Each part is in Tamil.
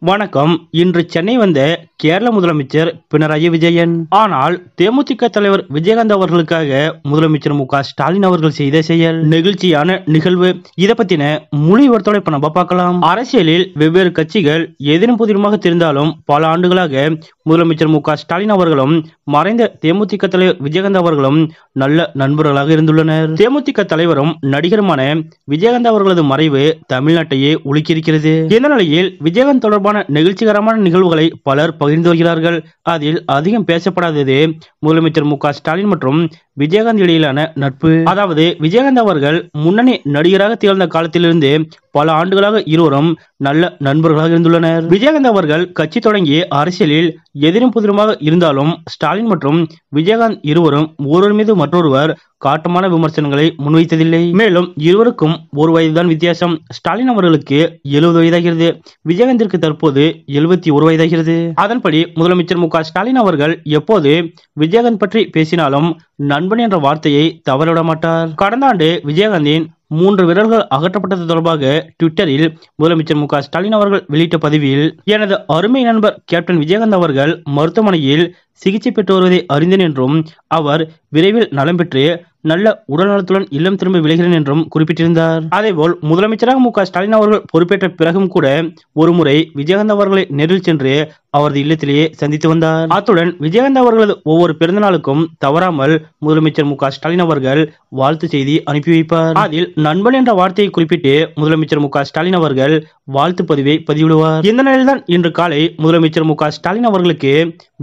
வணக்கம். இன்று சென்னை வந்த கேரள முதலமைச்சர் பினராயி விஜயன். ஆனால் தேமுதிக தலைவர் விஜயகாந்த் அவர்களுக்காக முதலமைச்சர் மு ஸ்டாலின் அவர்கள் செய்த செயல். நெகிழ்ச்சியான நிகழ்வு. இதை பத்தின முழு விவரத்தோட இப்ப நம்ம பார்க்கலாம். அரசியலில் வெவ்வேறு கட்சிகள் எதிரும் புதிருமாக தெரிந்தாலும் பல ஆண்டுகளாக முதலமைச்சர் மு ஸ்டாலின் அவர்களும் மறைந்த தேமுதிக தலைவர் விஜயகாந்த் அவர்களும் நல்ல நண்பர்களாக இருந்துள்ளனர். தேமுதிக தலைவரும் நடிகருமான விஜயகாந்த் அவர்களது மறைவு தமிழ்நாட்டையே உலுக்கியிருக்கிறது. இந்த நிலையில் விஜயகாந்த் தொடர்பான தொடர்பான நெகிழ்ச்சிகரமான நிகழ்வுகளை பலர் பகிர்ந்து வருகிறார்கள். அதில் அதிகம் பேசப்படாதது முதலமைச்சர் மு ஸ்டாலின் மற்றும் விஜயகாந்த் இடையிலான நட்பு. அதாவது விஜயகாந்த் அவர்கள் முன்னணி நடிகராக திகழ்ந்த காலத்திலிருந்து பல ஆண்டுகளாக இருவரும் நல்ல நண்பர்களாக இருந்துள்ளனர். விஜயகாந்த் அவர்கள் கட்சி தொடங்கி அரசியலில் எதிரும் புதிருமாக இருந்தாலும் ஸ்டாலின் மற்றும் விஜயகாந்த் இருவரும் ஒருவர் மீது மற்றொருவர் காட்டமான விமர்சனங்களை முன்வைத்ததில்லை. மேலும் இருவருக்கும் ஒரு வயதுதான் வித்தியாசம். ஸ்டாலின் அவர்களுக்கு எழுபது வயதாகிறது. விஜயகாந்திற்கு தற்போது எழுபத்தி ஒரு வயதாகிறது. அதன்படி முதலமைச்சர் மு ஸ்டாலின் அவர்கள் எப்போது விஜயகாந்த் பற்றி பேசினாலும் நண்பன் என்ற வார்த்தையை தவறவிட மாட்டார். கடந்த ஆண்டு விஜயகாந்தின் மூன்று விரல்கள் அகற்றப்பட்டது தொடர்பாக ட்விட்டரில் முதலமைச்சர் மு ஸ்டாலின் அவர்கள் வெளியிட்ட பதிவில் எனது அருமை நண்பர் கேப்டன் விஜயகாந்த் அவர்கள் மருத்துவமனையில் சிகிச்சை பெற்று வருவதை அறிந்தேன் என்றும் அவர் விரைவில் நலம் பெற்று நல்ல உடல்நலத்துடன் இல்லம் திரும்ப விளைகிறேன் என்றும் குறிப்பிட்டிருந்தார். அதேபோல் முதலமைச்சராக மு ஸ்டாலின் அவர்கள் பொறுப்பேற்ற பிறகும் கூட ஒருமுறை விஜயகாந்த் அவர்களை நேரில் சென்று அவரது இல்லத்திலேயே சந்தித்து வந்தார். அத்துடன் விஜயகாந்த் அவர்களது ஒவ்வொரு பிறந்த நாளுக்கும் தவறாமல் முதலமைச்சர் மு ஸ்டாலின் அவர்கள் வாழ்த்து செய்தி அனுப்பி வைப்பார். அதில் நண்பன் என்ற வார்த்தையை குறிப்பிட்டு முதலமைச்சர் மு ஸ்டாலின் அவர்கள் வாழ்த்து பதிவை பதிவிடுவார். இந்த நிலையில்தான் இன்று காலை முதலமைச்சர் மு ஸ்டாலின் அவர்களுக்கு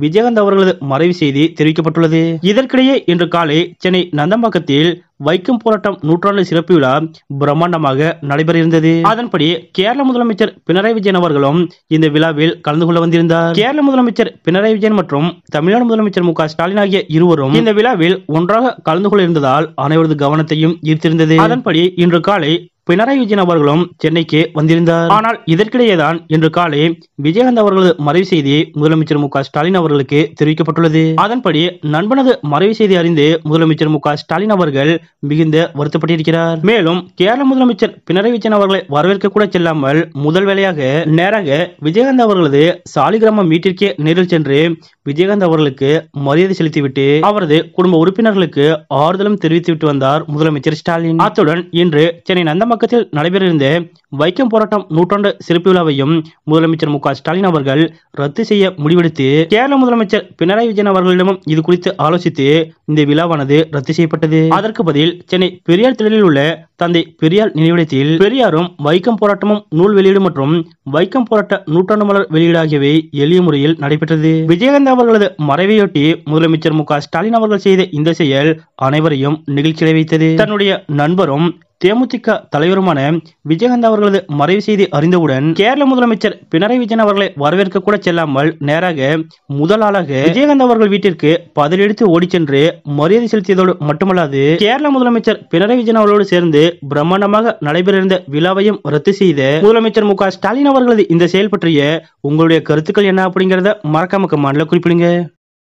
விஜயகாந்த் அவர்களது மறைவு செய்தி தெரிவிக்கப்பட்டுள்ளது. இதற்கிடையே இன்று காலை சென்னை நந்தம்பாக்கத்தில் வைக்கம் போராட்டம் நூற்றாண்டு சிறப்பு விழா பிரம்மாண்டமாக நடைபெற இருந்தது அதன்படி கேரள முதலமைச்சர் பினராயி விஜயன் அவர்களும் இந்த விழாவில் கலந்து கொள்ள வந்திருந்தார். கேரள முதலமைச்சர் பினராயி விஜயன் மற்றும் தமிழ்நாடு முதலமைச்சர் மு ஸ்டாலின் ஆகிய இருவரும் இந்த விழாவில் ஒன்றாக கலந்து கொள்ள இருந்ததால் அனைவரது கவனத்தையும் ஈர்த்திருந்தது. அதன்படி இன்று காலை பினராயி விஜயன் அவர்களும் சென்னைக்கு வந்திருந்தார். ஆனால் இதற்கிடையேதான் இன்று காலை விஜயகாந்த் அவர்களது மறைவு செய்தி முதலமைச்சர் மு ஸ்டாலின் அவர்களுக்கு தெரிவிக்கப்பட்டுள்ளது. அதன்படி நண்பனது மறைவு செய்தி அறிந்து முதலமைச்சர் மு ஸ்டாலின் அவர்கள் மிகுந்த வருத்தப்பட்டிருக்கிறார். மேலும் கேரள முதலமைச்சர் பினராயி விஜயன் அவர்களை வரவேற்க கூட செல்லாமல் முதல் வேலையாக நேராக விஜயகாந்த் அவர்களது சாலிகிராமம் வீட்டிற்கே நேரில் சென்று விஜயகாந்த் அவர்களுக்கு மரியாதை செலுத்திவிட்டு அவரது குடும்ப உறுப்பினர்களுக்கு ஆறுதலும் தெரிவித்துவிட்டு வந்தார் முதலமைச்சர் ஸ்டாலின். அத்துடன் இன்று சென்னை நந்தம்பாக்கத்தில் நடைபெறிருந்த வைக்கம் போராட்டம் நூற்றாண்டு சிறப்பு விழாவையும் முதலமைச்சர் மு ஸ்டாலின் அவர்கள் ரத்து செய்ய முடிவெடுத்து கேரள முதலமைச்சர் பினராயி விஜயன் அவர்களிடமும் இது குறித்து ஆலோசித்து இந்த விழாவானது ரத்து செய்யப்பட்டது. அதற்கு பதில் சென்னை பெரியார் திடலில் உள்ள தந்தை பெரியார் நினைவிடத்தில் பெரியாரும் வைக்கம் போராட்டமும் நூல் வெளியீடு மற்றும் வைக்கம் போராட்ட நூற்றாண்டு மலர் வெளியீடு ஆகியவை எளிய முறையில் நடைபெற்றது. விஜயகாந்த் அவர்களது மறைவையொட்டி முதலமைச்சர் மு ஸ்டாலின் அவர்கள் செய்த இந்த செயல் அனைவரையும் நெகிழ்ச்சியடை வைத்தது தன்னுடைய நண்பரும் தேமுதிக தலைவருமான விஜயகாந்த் அவர்களது மறைவு செய்தி அறிந்தவுடன் கேரள முதலமைச்சர் பினராயி விஜயன் அவர்களை வரவேற்க கூட செல்லாமல் நேராக முதல் ஆளாக விஜயகாந்த் அவர்கள் வீட்டிற்கு பதிலெடுத்து ஓடி சென்று மரியாதை செலுத்தியதோடு மட்டுமல்லாது கேரள முதலமைச்சர் பினராயி விஜயன் அவர்களோடு சேர்ந்து பிரம்மாண்டமாக நடைபெறிருந்த விழாவையும் ரத்து செய்த முதலமைச்சர் மு ஸ்டாலின் அவர்களது இந்த செயல் பற்றிய உங்களுடைய கருத்துக்கள் என்ன அப்படிங்கறத மறக்காம மாநில குறிப்பிடுங்க.